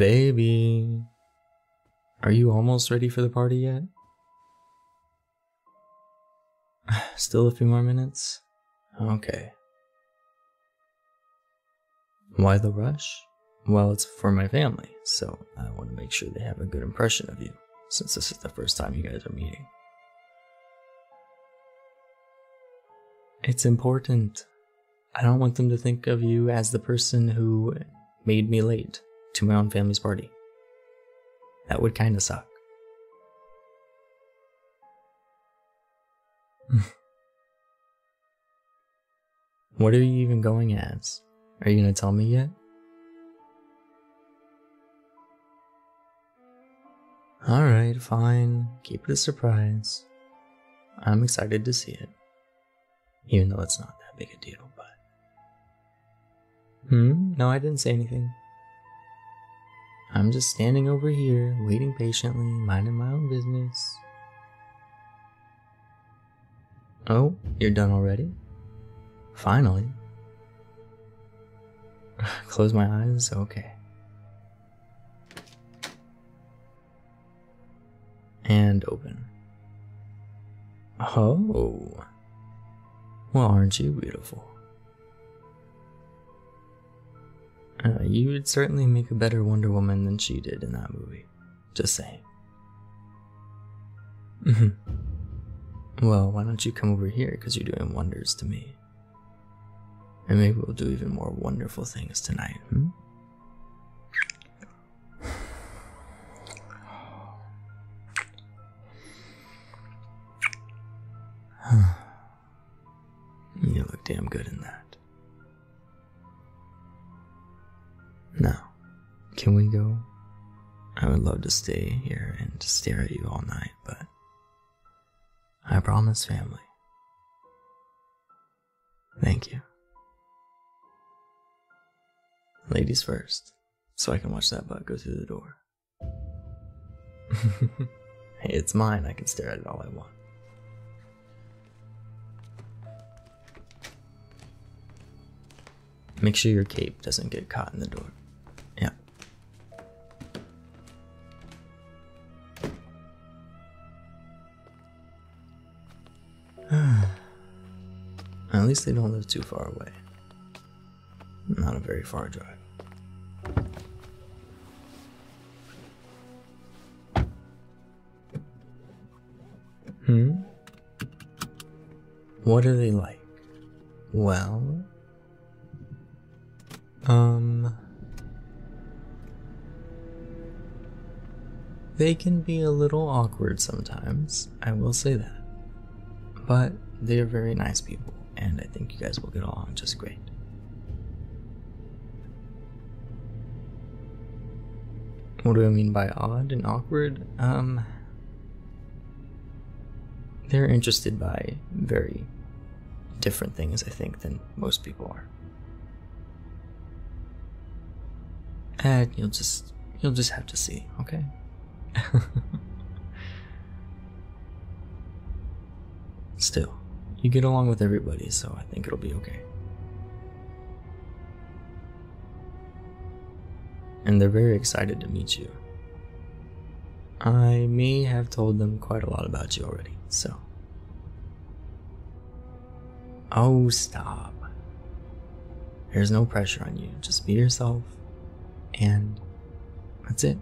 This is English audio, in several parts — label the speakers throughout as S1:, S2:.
S1: Baby. Are you almost ready for the party yet? Still a few more minutes? Okay. Why the rush? Well, it's for my family, so I want to make sure they have a good impression of you, since this is the first time you guys are meeting. It's important. I don't want them to think of you as the person who made me late to my own family's party. That would kind of suck. what are you even going as? Are you gonna tell me yet? Alright, fine. Keep it a surprise. I'm excited to see it. Even though it's not that big a deal, but. Hmm? No, I didn't say anything. I'm just standing over here, waiting patiently, minding my own business. Oh, you're done already? Finally. Close my eyes? Okay. And open. Oh. Well, aren't you beautiful? Uh, you would certainly make a better Wonder Woman than she did in that movie. Just saying. well, why don't you come over here? Because you're doing wonders to me. And maybe we'll do even more wonderful things tonight, hmm? Would love to stay here and stare at you all night, but I promise family. Thank you. Ladies first, so I can watch that butt go through the door. hey, it's mine. I can stare at it all I want. Make sure your cape doesn't get caught in the door. At least they don't live too far away. Not a very far drive. Hmm? What are they like? Well, um, they can be a little awkward sometimes, I will say that. But they're very nice people, and I think you guys will get along just great. What do I mean by odd and awkward? Um, they're interested by very different things, I think, than most people are. And you'll just you'll just have to see, okay? Still, you get along with everybody, so I think it'll be okay. And they're very excited to meet you. I may have told them quite a lot about you already, so. Oh, stop. There's no pressure on you. Just be yourself and that's it.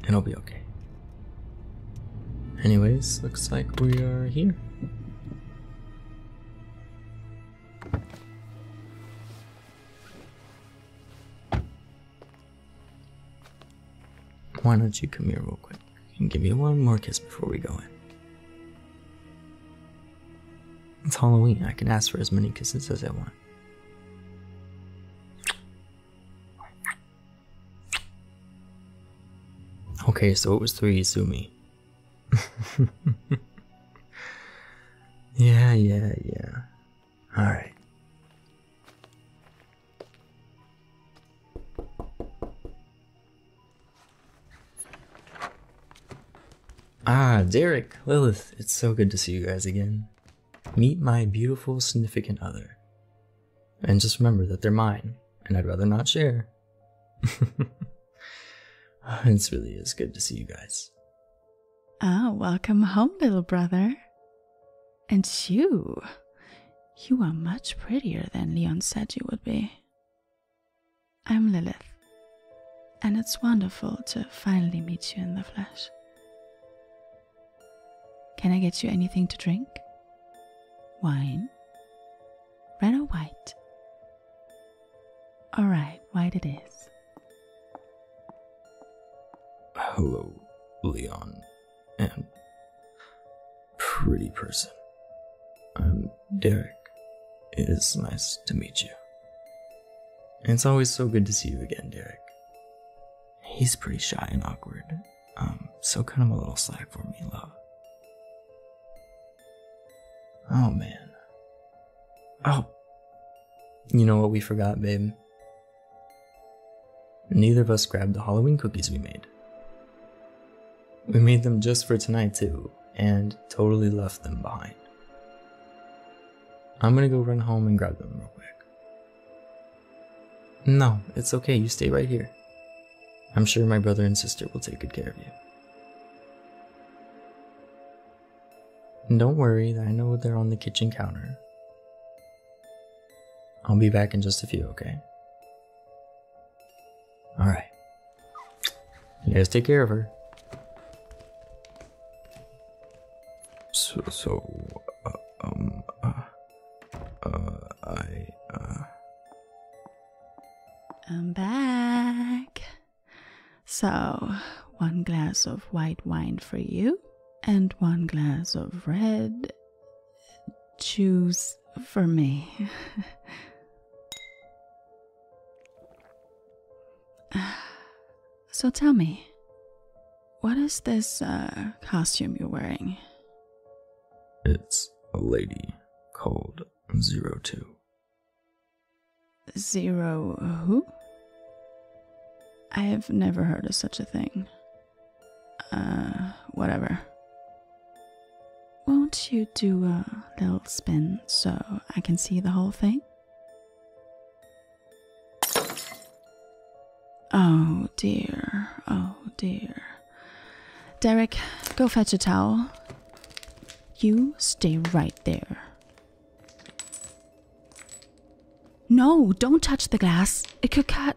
S1: And it'll be okay. Anyways, looks like we are here. Why don't you come here real quick and give me one more kiss before we go in? It's Halloween. I can ask for as many kisses as I want. Okay, so it was three Izumi. yeah, yeah, yeah. Alright. Ah, Derek, Lilith, it's so good to see you guys again. Meet my beautiful significant other. And just remember that they're mine, and I'd rather not share, it's really is good to see you guys.
S2: Ah, welcome home, little brother. And you. You are much prettier than Leon said you would be. I'm Lilith, and it's wonderful to finally meet you in the flesh. Can I get you anything to drink? Wine? Red or white? Alright, white it is.
S1: Hello, Leon. Pretty person. I'm Derek. It is nice to meet you. It's always so good to see you again, Derek. He's pretty shy and awkward. Um, so cut him a little slack for me, love. Oh man. Oh. You know what we forgot, babe? Neither of us grabbed the Halloween cookies we made. We made them just for tonight, too, and totally left them behind. I'm gonna go run home and grab them real quick. No, it's okay, you stay right here. I'm sure my brother and sister will take good care of you. Don't worry, I know they're on the kitchen counter. I'll be back in just a few, okay? Alright. You guys take care of her. So, uh, um, uh, uh, I, uh.
S2: I'm back. So, one glass of white wine for you, and one glass of red juice for me. so tell me, what is this uh, costume you're wearing?
S1: It's a lady called Zero Two.
S2: Zero who? I have never heard of such a thing. Uh, whatever. Won't you do a little spin so I can see the whole thing? Oh dear, oh dear. Derek, go fetch a towel. You stay right there. No, don't touch the glass. It could cut.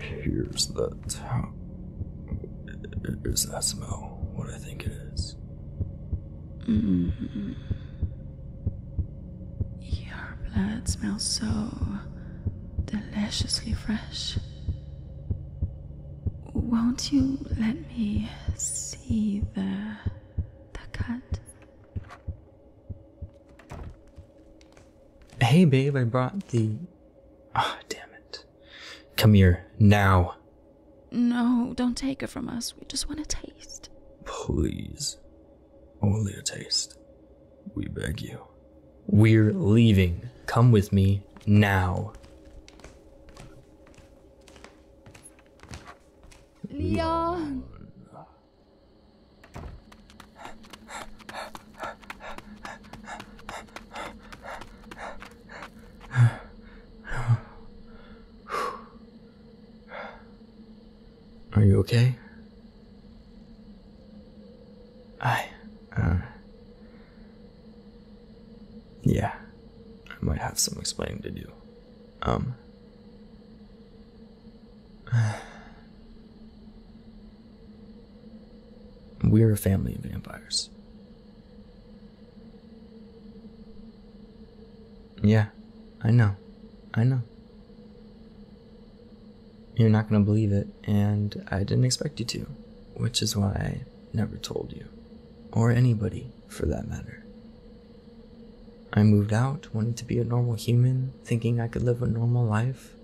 S1: Here's that. Is that smell what I think it is?
S2: Mm. Your blood smells so deliciously fresh. Won't you let me see the the cut?
S1: Hey, babe, I brought the. Ah, damn it. Come here, now.
S2: No, don't take it from us. We just want a taste.
S1: Please. Only a taste. We beg you. We're leaving. Come with me now.
S2: Leon!
S1: Are you okay? I, uh. Yeah, I might have some explaining to do. Um. A family of vampires. Yeah, I know. I know. You're not going to believe it, and I didn't expect you to, which is why I never told you. Or anybody, for that matter. I moved out, wanting to be a normal human, thinking I could live a normal life,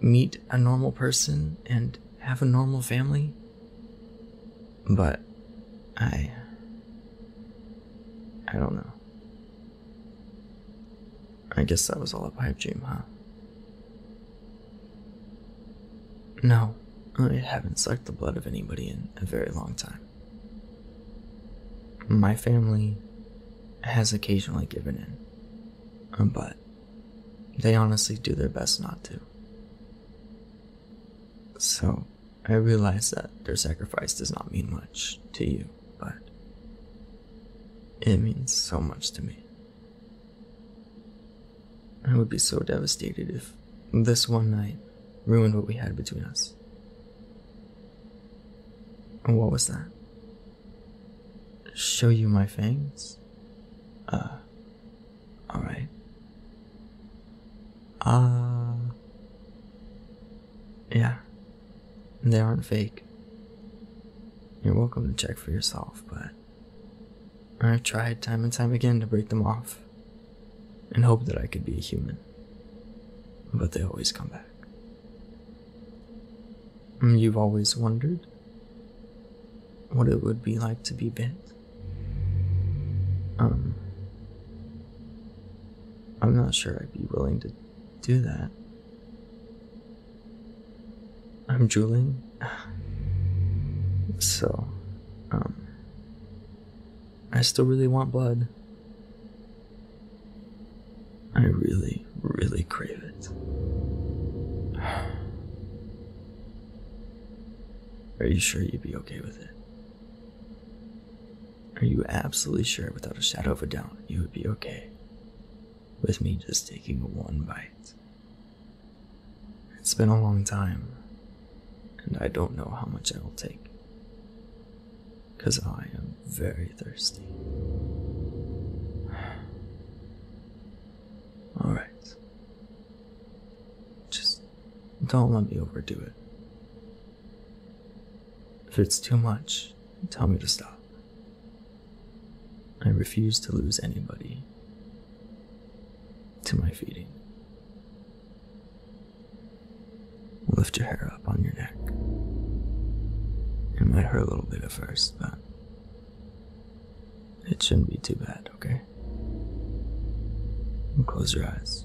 S1: meet a normal person, and have a normal family. But I. I don't know. I guess that was all a pipe dream, huh? No, I haven't sucked the blood of anybody in a very long time. My family has occasionally given in, but they honestly do their best not to. So, I realize that their sacrifice does not mean much to you, but it means so much to me. I would be so devastated if this one night ruined what we had between us. And what was that? Show you my fangs? Uh, alright. Uh, yeah. They aren't fake. You're welcome to check for yourself, but I've tried time and time again to break them off and hope that I could be a human. But they always come back. You've always wondered what it would be like to be bit? Um, I'm not sure I'd be willing to do that. I'm drooling. So, um, I still really want blood. I really, really crave it. Are you sure you'd be okay with it? Are you absolutely sure, without a shadow of a doubt, you would be okay with me just taking one bite? It's been a long time, and I don't know how much I will take. Because I am very thirsty. Alright. Just don't let me overdo it. If it's too much, tell me to stop. I refuse to lose anybody to my feeding. Lift your hair up on your neck. Might hurt a little bit at first, but it shouldn't be too bad, okay? Close your eyes.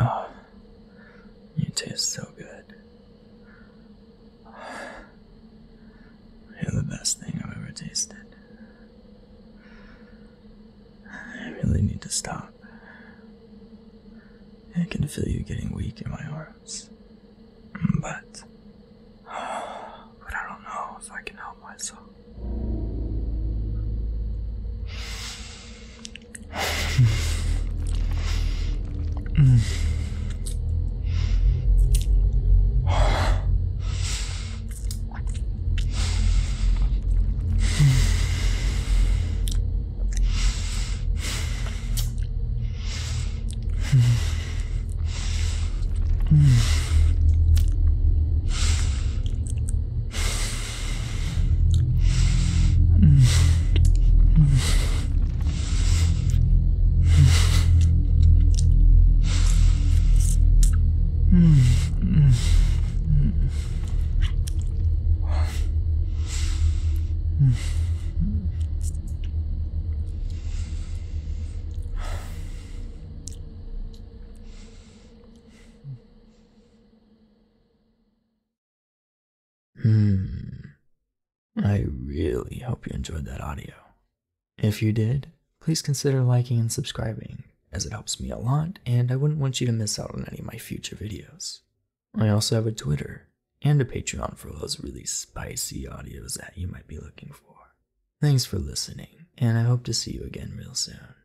S1: Oh, you taste so good. You're the best thing I've ever tasted. I really need to stop. I can feel you getting weak in. But. But I don't know if I can help myself. Hmm. Hmm. Hope you enjoyed that audio. If you did, please consider liking and subscribing, as it helps me a lot, and I wouldn't want you to miss out on any of my future videos. I also have a Twitter and a Patreon for those really spicy audios that you might be looking for. Thanks for listening, And I hope to see you again real soon.